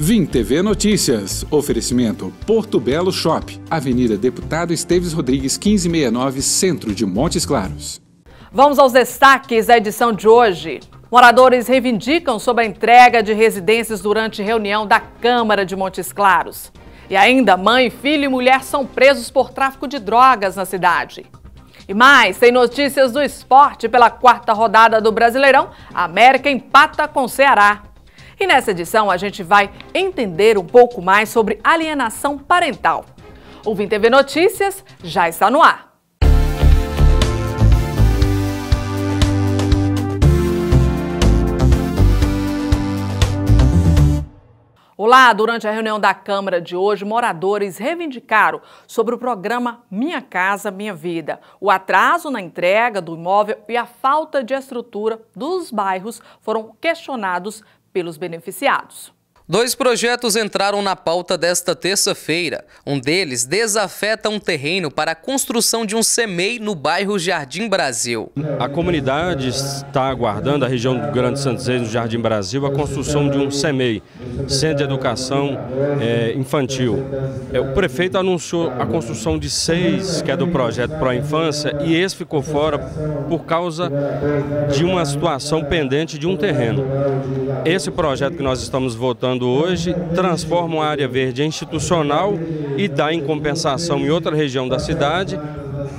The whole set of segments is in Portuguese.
Vim TV Notícias. Oferecimento Porto Belo Shop, Avenida Deputado Esteves Rodrigues 1569, Centro de Montes Claros. Vamos aos destaques da edição de hoje. Moradores reivindicam sobre a entrega de residências durante reunião da Câmara de Montes Claros. E ainda, mãe, filho e mulher são presos por tráfico de drogas na cidade. E mais, tem notícias do esporte pela quarta rodada do Brasileirão. América empata com o Ceará. E nessa edição a gente vai entender um pouco mais sobre alienação parental. O Vim TV Notícias já está no ar. Olá, durante a reunião da Câmara de hoje, moradores reivindicaram sobre o programa Minha Casa Minha Vida. O atraso na entrega do imóvel e a falta de estrutura dos bairros foram questionados pelos beneficiados. Dois projetos entraram na pauta desta terça-feira. Um deles desafeta um terreno para a construção de um CEMEI no bairro Jardim Brasil. A comunidade está aguardando, a região do Grande Santos Reis, no Jardim Brasil, a construção de um CEMEI, Centro de Educação é, Infantil. É, o prefeito anunciou a construção de seis, que é do projeto Pro Infância, e esse ficou fora por causa de uma situação pendente de um terreno. Esse projeto que nós estamos votando hoje transforma uma área verde institucional e dá em compensação em outra região da cidade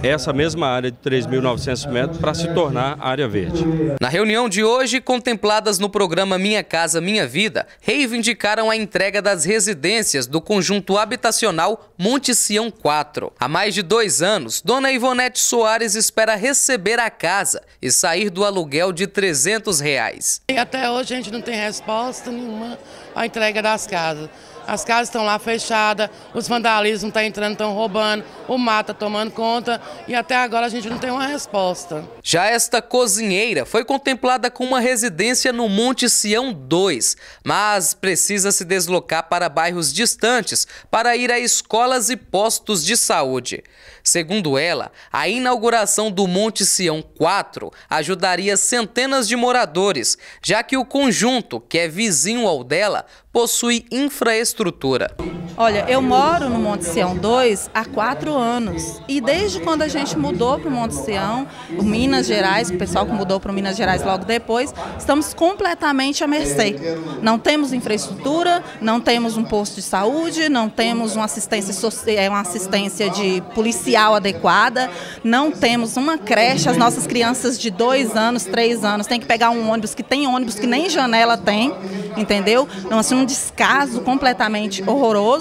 essa mesma área de 3.900 metros para se tornar área verde. Na reunião de hoje, contempladas no programa Minha Casa Minha Vida, reivindicaram a entrega das residências do conjunto habitacional Monte Sião 4. Há mais de dois anos, Dona Ivonete Soares espera receber a casa e sair do aluguel de 300 reais. E até hoje a gente não tem resposta nenhuma à entrega das casas. As casas estão lá fechadas, os vandalismos estão tá entrando, estão roubando, o mato está tomando conta e até agora a gente não tem uma resposta. Já esta cozinheira foi contemplada com uma residência no Monte Sião 2, mas precisa se deslocar para bairros distantes para ir a escolas e postos de saúde. Segundo ela, a inauguração do Monte Sião 4 ajudaria centenas de moradores, já que o conjunto, que é vizinho ao dela, possui infraestrutura. Olha, eu moro no Monte Sião 2 há quatro anos. E desde quando a gente mudou para o Monte Sião, o Minas Gerais, o pessoal que mudou para o Minas Gerais logo depois, estamos completamente à mercê. Não temos infraestrutura, não temos um posto de saúde, não temos uma assistência, é, uma assistência de policial adequada, não temos uma creche. As nossas crianças de dois anos, três anos, têm que pegar um ônibus que tem ônibus que nem janela tem, entendeu? Então, assim, um descaso completamente horroroso.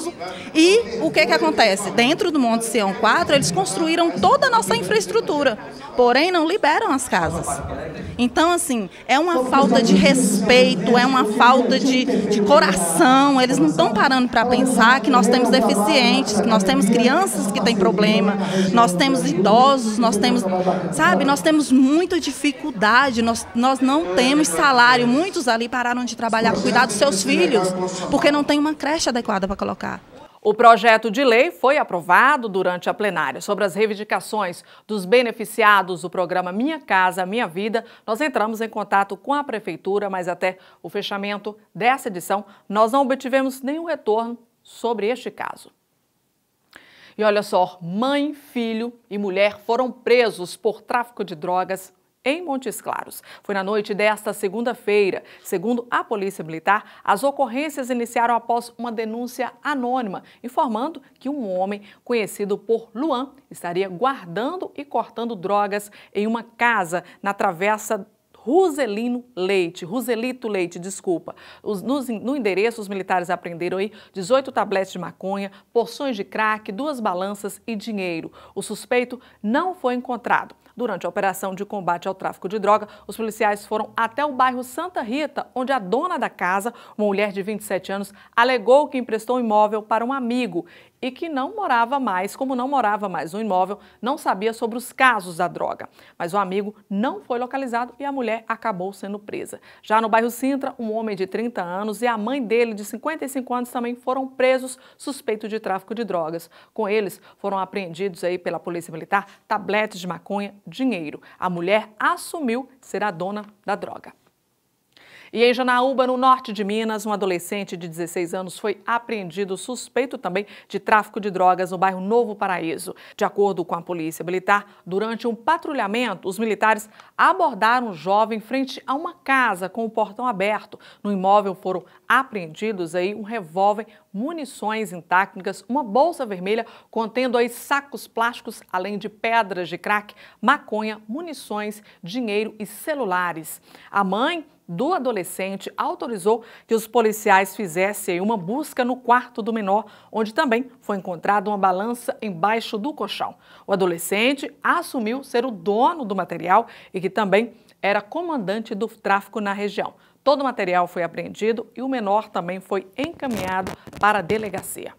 E o que, que acontece? Dentro do Monte Sião 4, eles construíram toda a nossa infraestrutura, porém não liberam as casas. Então, assim, é uma falta de respeito, é uma falta de, de coração. Eles não estão parando para pensar que nós temos deficientes, que nós temos crianças que têm problema, nós temos idosos, nós temos, sabe, nós temos muita dificuldade, nós, nós não temos salário. Muitos ali pararam de trabalhar para cuidar dos seus filhos, porque não tem uma creche adequada para colocar. O projeto de lei foi aprovado durante a plenária. Sobre as reivindicações dos beneficiados do programa Minha Casa Minha Vida, nós entramos em contato com a Prefeitura, mas até o fechamento dessa edição, nós não obtivemos nenhum retorno sobre este caso. E olha só, mãe, filho e mulher foram presos por tráfico de drogas em Montes Claros. Foi na noite desta segunda-feira. Segundo a Polícia Militar, as ocorrências iniciaram após uma denúncia anônima, informando que um homem conhecido por Luan estaria guardando e cortando drogas em uma casa na travessa Ruselino Leite, Ruselito Leite, desculpa. Os, nos, no endereço, os militares apreenderam aí 18 tabletes de maconha, porções de crack, duas balanças e dinheiro. O suspeito não foi encontrado. Durante a operação de combate ao tráfico de droga, os policiais foram até o bairro Santa Rita, onde a dona da casa, uma mulher de 27 anos, alegou que emprestou um imóvel para um amigo e que não morava mais, como não morava mais no imóvel, não sabia sobre os casos da droga. Mas o amigo não foi localizado e a mulher acabou sendo presa. Já no bairro Sintra, um homem de 30 anos e a mãe dele, de 55 anos, também foram presos suspeitos de tráfico de drogas. Com eles, foram apreendidos aí pela Polícia Militar tabletes de maconha, dinheiro. A mulher assumiu ser a dona da droga. E em Janaúba, no norte de Minas, um adolescente de 16 anos foi apreendido suspeito também de tráfico de drogas no bairro Novo Paraíso. De acordo com a Polícia Militar, durante um patrulhamento, os militares abordaram o jovem frente a uma casa com o portão aberto. No imóvel foram apreendidos aí um revólver, munições intactas, uma bolsa vermelha contendo aí sacos plásticos, além de pedras de crack, maconha, munições, dinheiro e celulares. A mãe do adolescente autorizou que os policiais fizessem uma busca no quarto do menor, onde também foi encontrada uma balança embaixo do colchão. O adolescente assumiu ser o dono do material e que também era comandante do tráfico na região. Todo o material foi apreendido e o menor também foi encaminhado para a delegacia.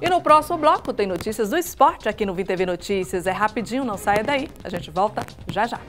E no próximo bloco tem notícias do esporte aqui no VTV Notícias. É rapidinho, não saia daí. A gente volta já já.